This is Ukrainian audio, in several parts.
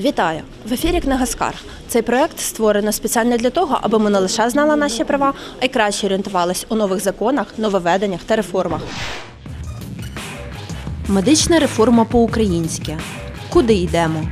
Вітаю! В ефірі Книга Скарг. Цей проект створено спеціально для того, аби ми не лише знали наші права, а й краще орієнтувались у нових законах, нововведеннях та реформах. Медична реформа по-українськи. Куди йдемо?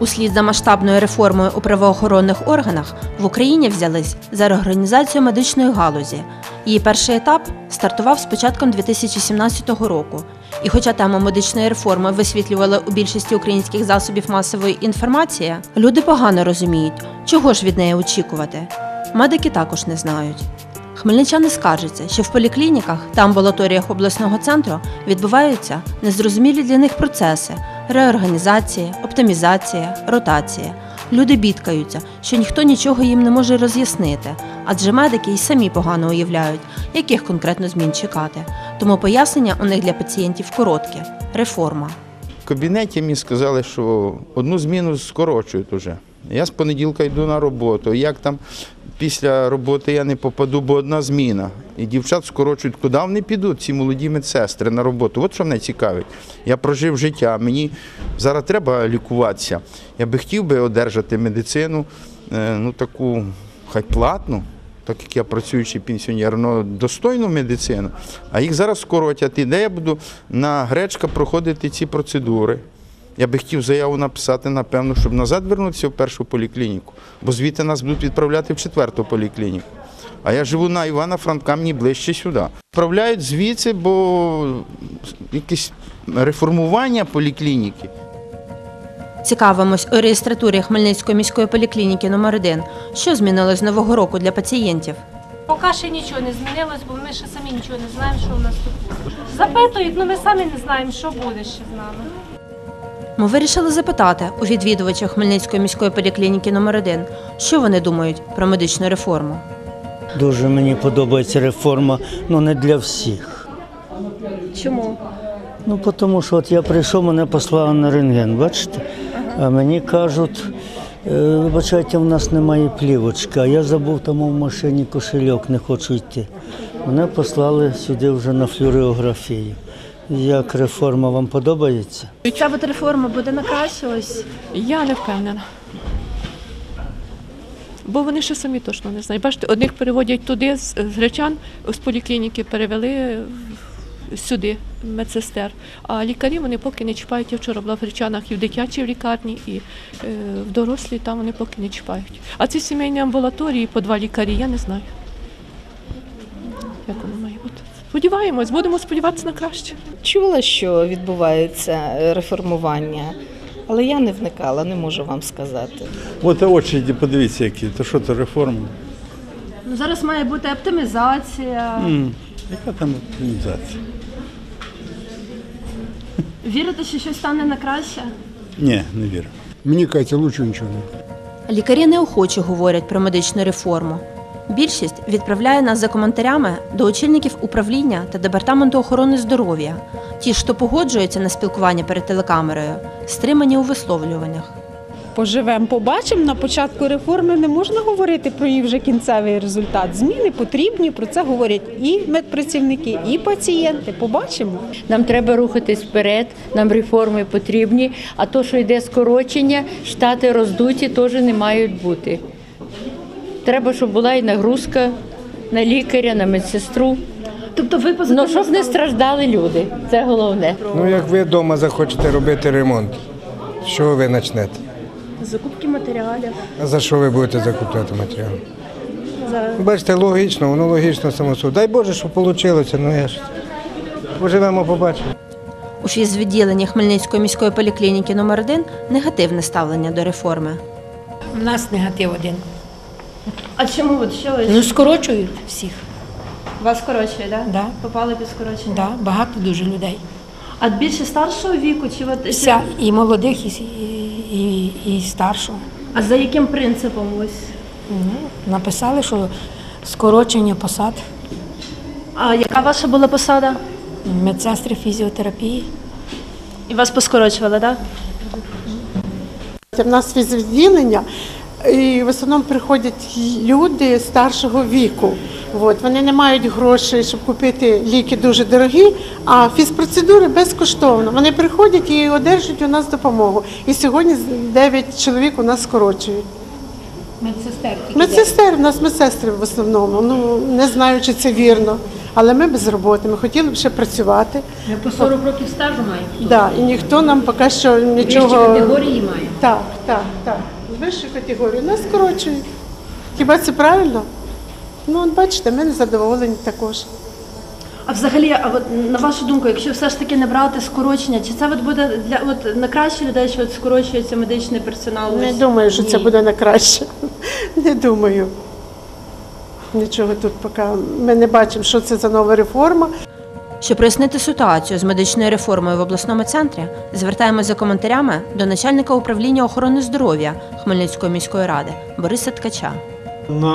Услід за масштабною реформою у правоохоронних органах в Україні взялись за реорганізацію медичної галузі. Її перший етап стартував з початком 2017 року. І хоча тему медичної реформи висвітлювали у більшості українських засобів масової інформації, люди погано розуміють, чого ж від неї очікувати. Медики також не знають. Хмельничани скаржаться, що в поліклініках та амбулаторіях обласного центру відбуваються незрозумілі для них процеси реорганізації, оптимізація, ротація. Люди бідкаються, що ніхто нічого їм не може роз'яснити, адже медики й самі погано уявляють, яких конкретно змін чекати. Тому пояснення у них для пацієнтів коротке реформа. В кабінеті мені сказали, що одну зміну скорочують уже. Я з понеділка йду на роботу. Як там після роботи я не попаду, бо одна зміна. І дівчат скорочують, куди вони підуть, ці молоді медсестри на роботу. От що мене цікавить. Я прожив життя, мені зараз треба лікуватися. Я би хотів би одержати медицину, е, ну таку хай платну. Так як я працюючий пенсіонер, ну, достойну медицину, а їх зараз скоротять. І де я буду на гречка проходити ці процедури. Я би хотів заяву написати, напевно, щоб назад вернутися в першу поліклініку, бо звідти нас будуть відправляти в четверту поліклініку. А я живу на Івана Франка, мені ближче сюди. Відправляють звідси, бо якесь реформування поліклініки. Цікавимось у реєстратурі Хмельницької міської поліклініки номер 1 Що змінилось з нового року для пацієнтів? Поки ще нічого не змінилось, бо ми ще самі нічого не знаємо, що у нас тут буде. Запитують, але ми самі не знаємо, що буде ще з нами. Ми вирішили запитати у відвідувачів Хмельницької міської поліклініки номер 1 що вони думають про медичну реформу. Дуже мені подобається реформа, але не для всіх. Чому? Ну, тому що от я прийшов, мене послали на рентген, бачите? А мені кажуть, «Е, вибачайте, в нас немає плівочки, а я забув там в машині кошельок, не хочу йти. Мене послали сюди вже на флюорографію. Як реформа вам подобається? Ця от реформа буде на краще ось. Я не впевнена. Бо вони ще самі точно не знають. Бачите, одних переводять туди з гречан, з поліклініки перевели сюди медсестер. А лікарі вони поки не чіпають. Я вчора була в гречанах і в дитячій лікарні, і е, в дорослій там вони поки не чіпають. А ці сімейні амбулаторії по два лікарі, я не знаю. Як воно має бути. Сподіваємось, будемо сподіватися на краще. Чула, що відбувається е, реформування, але я не вникала, не можу вам сказати. От очі, подивіться, які. То що це реформа? Ну зараз має бути оптимізація. М, Яка там оптимізація? Вірите, що щось стане на краще? Ні, не вірю. Мені кажеться, лучше нічого не. Лікарі неохоче говорять про медичну реформу. Більшість відправляє нас за коментарями до очільників управління та департаменту охорони здоров'я. Ті, хто погоджуються на спілкування перед телекамерою, стримані у висловлюваннях. Поживемо, побачимо. На початку реформи не можна говорити про її вже кінцевий результат. Зміни потрібні, про це говорять і медпрацівники, і пацієнти. Побачимо. Нам треба рухатись вперед, нам реформи потрібні, а то, що йде скорочення, штати роздуті теж не мають бути. Треба, щоб була і нагрузка на лікаря, на медсестру. Тобто ви Ну, щоб не страждали люди, це головне. Ну, як ви вдома захочете робити ремонт, що ви почнете? закупки матеріалів. А за що ви будете закупляти матеріал? За... Бачите, логічно, воно логічно само собою. Дай Боже, щоб вийшло, ну я ж. Поживемо, побачимо. У фізвідділенні Хмельницької міської поліклініки номер 1 негативне ставлення до реформи. У нас негатив один. А чому от що Ну, скорочують всіх. вас скорочує, да? Да. Попали під скорочення? Да, багато дуже людей. А більше старшого віку чи от Вся, і молодих, і, і, і, і старшого. а за яким принципом ось? Ну, написали, що скорочення посад, А яка ваша була посада? медсестри фізіотерапії. І вас поскорочували, так? У нас відділення, і в основному приходять люди старшого віку. От, вони не мають грошей, щоб купити ліки дуже дорогі, а фізпроцедури безкоштовно. Вони приходять і одержують у нас допомогу. І сьогодні 9 чоловік у нас скорочують. Медсестер Медсестер, у нас медсестри в основному. Ну не знаю, чи це вірно. Але ми без роботи. Ми хотіли б ще працювати. Ми по 40 років стажу маємо. Да, і ніхто нам поки що нічого. категорії має. Так, так, так. Вищу категорію нас скорочують. Хіба це правильно? Ну, от бачите, ми не задоволені також. А взагалі, а от на вашу думку, якщо все ж таки не брати скорочення, чи це от буде для от на краще людей, що от скорочується медичний персонал? Не Ось думаю, що це буде на краще. Не думаю. Нічого тут поки ми не бачимо, що це за нова реформа. Щоб прояснити ситуацію з медичною реформою в обласному центрі, звертаємося за коментарями до начальника управління охорони здоров'я Хмельницької міської ради Бориса Ткача. На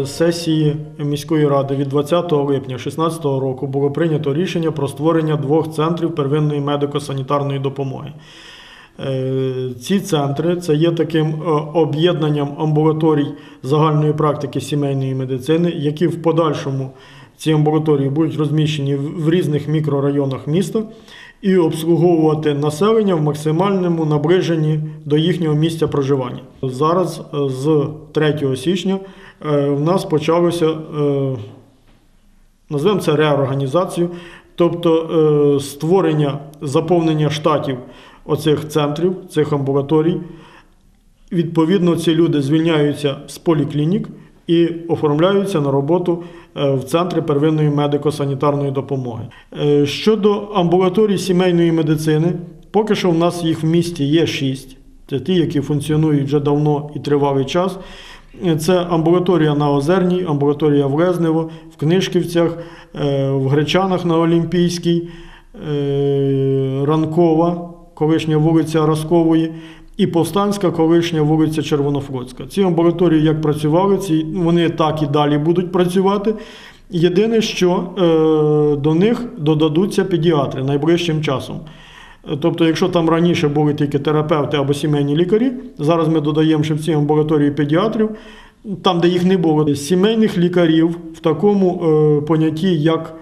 е, сесії міської ради від 20 липня 2016 року було прийнято рішення про створення двох центрів первинної медико-санітарної допомоги. Е, Ці центри це є таким е, об'єднанням амбулаторій загальної практики сімейної медицини, які в подальшому ці амбулаторії будуть розміщені в різних мікрорайонах міста і обслуговувати населення в максимальному наближенні до їхнього місця проживання. Зараз е, з 3 січня е, в нас почалося е, назвемо це реорганізацію, тобто створення заповнення штатів оцих центрів, цих амбулаторій. Відповідно, ці люди звільняються з поліклінік і оформляються на роботу е, в центри первинної медико-санітарної допомоги. Е, Щодо амбулаторій сімейної медицини, поки що в нас їх в місті є шість. Це ті, які функціонують вже давно і тривалий час. Е, Це амбулаторія на Озерній, амбулаторія в Лезнево, в Книжківцях, в Гречанах на Олімпійській, Ранкова, колишня вулиця Раскової, і Повстанська, колишня вулиця Червонофлотська. Ці амбулаторії як працювали, ці, вони так і далі будуть працювати. Єдине, що е, до них додадуться педіатри найближчим часом. Тобто, якщо там раніше були тільки терапевти або сімейні лікарі, зараз ми додаємо ще в ці амбулаторії педіатрів, там, де їх не було, сімейних лікарів в такому е, понятті, як,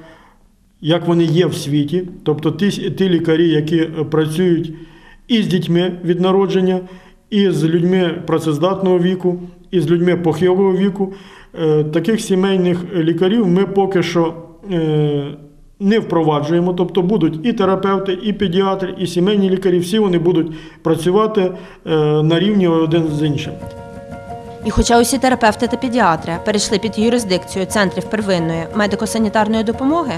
як вони є в світі, тобто ті, ті лікарі, які е, працюють і з дітьми від народження, і з людьми працездатного віку, і з людьми похилого віку. Е, Таких сімейних лікарів ми поки що е, не впроваджуємо. Тобто будуть і терапевти, і педіатри, і сімейні лікарі, всі вони будуть працювати е, на рівні один з іншим. І хоча усі терапевти та педіатри перейшли під юрисдикцію центрів первинної медико-санітарної допомоги,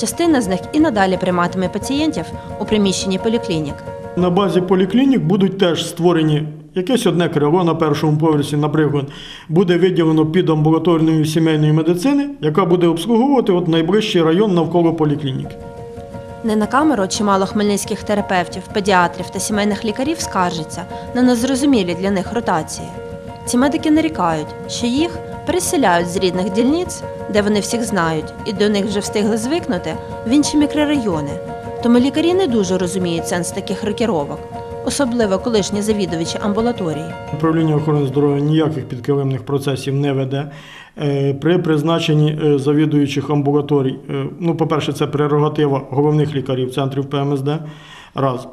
частина з них і надалі прийматиме пацієнтів у приміщенні поліклінік. На базі поліклінік будуть теж створені якесь одне крило на першому поверсі, наприклад, буде виділено під амбулаторною сімейної медицини, яка буде обслуговувати от найближчий район навколо поліклініки. Не на камеру чимало хмельницьких терапевтів, педіатрів та сімейних лікарів скаржаться на незрозумілі для них ротації. Ці медики нарікають, що їх переселяють з рідних дільниць, де вони всіх знають, і до них вже встигли звикнути, в інші мікрорайони. Тому лікарі не дуже розуміють сенс таких рокіровок, особливо колишні завідувачі амбулаторії. Управління охорони здоров'я ніяких підкилимних процесів не веде. Е, При призначенні е, завідуючих амбулаторій, е, ну, по-перше, це прерогатива головних лікарів центрів ПМСД. Раз.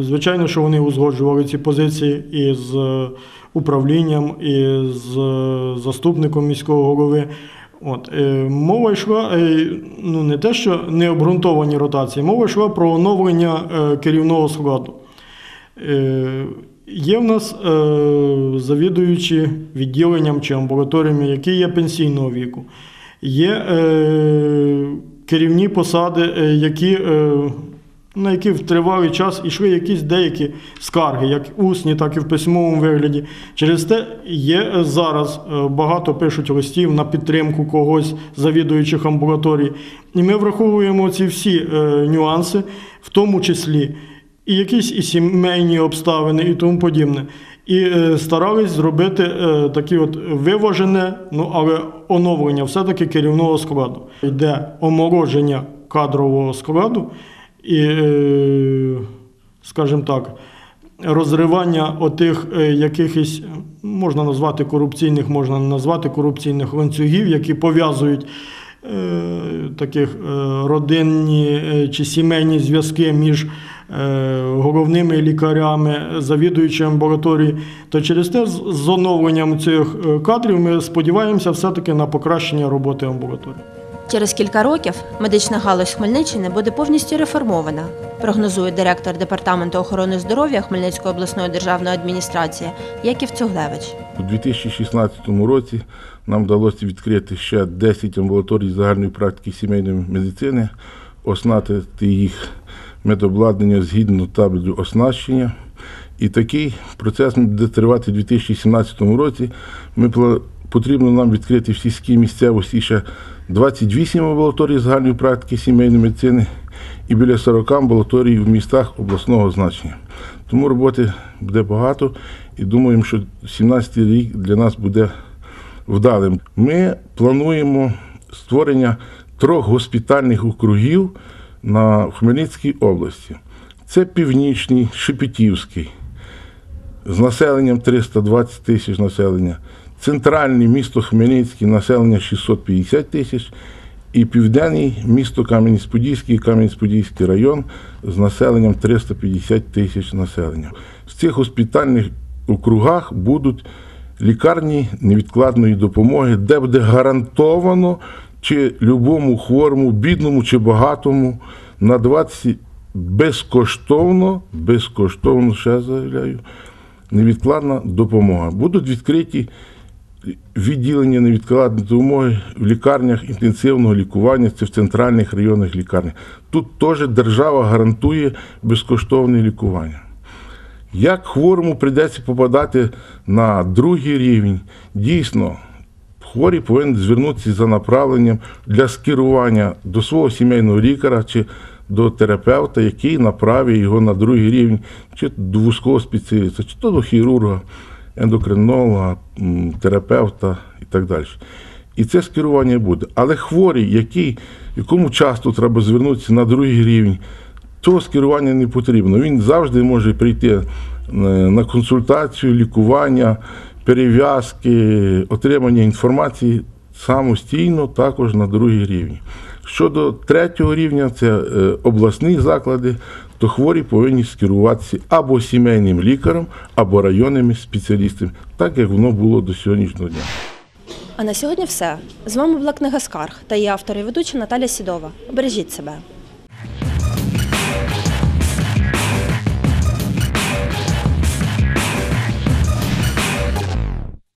Звичайно, що вони узгоджували ці позиції із управлінням, і з е, заступником міського голови. От, е, мова йшла е, ну, не те, що необґрунтовані ротації, мова йшла про оновлення е, керівного складу. Е, Є в нас е, завідуючі відділенням чи амбулаторіями, які є пенсійного віку. Є е, керівні посади, е, які, е, на які в тривалий час йшли якісь деякі скарги, як усні, так і в письмовому вигляді. Через те є зараз е, багато пишуть листів на підтримку когось завідуючих амбулаторій. І ми враховуємо ці всі е, нюанси, в тому числі і якісь і сімейні обставини, і тому подібне. І е, старались зробити таке от виважене, ну але оновлення все-таки керівного складу. Йде омолодження кадрового складу, і, е, скажімо так, розривання отих е, якихось, можна назвати корупційних, можна не назвати корупційних ланцюгів, які пов'язують е, таких родинні чи сімейні зв'язки між головними лікарями, завідуючими амбулаторії, то через те з оновленням цих кадрів ми сподіваємося все-таки на покращення роботи амбулаторії. Через кілька років медична галузь Хмельниччини буде повністю реформована, прогнозує директор департаменту охорони здоров'я Хмельницької обласної державної адміністрації Яків Цуглевич. У 2016 році нам вдалося відкрити ще 10 амбулаторій загальної практики сімейної медицини, оснастити їх медобладнання згідно табелю оснащення. І такий процес буде тривати у 2017 році. Ми потрібно нам відкрити в сільській місцевості ще 28 амбулаторій загальної практики сімейної медицини і біля 40 амбулаторій в містах обласного значення. Тому роботи буде багато і думаємо, що 17 рік для нас буде вдалим. Ми плануємо створення трьох госпітальних округів на Хмельницькій області. Це Північний, Шепетівський з населенням 320 тисяч населення, центральне місто Хмельницький, населення 650 тисяч, і південний місто Кам'янець-Подільський, Кам'янець-Подільський район з населенням 350 тисяч населення. В цих госпітальних округах будуть лікарні невідкладної допомоги, де буде гарантовано чи любому хворому, бідному чи багатому надаватися безкоштовно, безкоштовно, ще заявляю, невідкладна допомога. Будуть відкриті відділення невідкладної допомоги в лікарнях інтенсивного лікування, це в центральних районних лікарнях. Тут теж держава гарантує безкоштовне лікування. Як хворому прийдеться попадати на другий рівень, дійсно, хворий повинен звернутися за направленням для скерування до свого сімейного лікаря чи до терапевта, який направить його на другий рівень, чи до вузького спеціаліста, чи то до хірурга, ендокринолога, терапевта і так далі. І це скерування буде. Але хворий, який, якому часто треба звернутися на другий рівень, того скерування не потрібно. Він завжди може прийти е, на консультацію, лікування, перев'язки, отримання інформації самостійно також на другий рівень. Щодо третього рівня, це е, обласні заклади, то хворі повинні скеруватися або сімейним лікарем, або районними спеціалістами, так як воно було до сьогоднішнього дня. А на сьогодні все. З вами була книга Скарг та її автор і ведуча Наталя Сідова. Бережіть себе.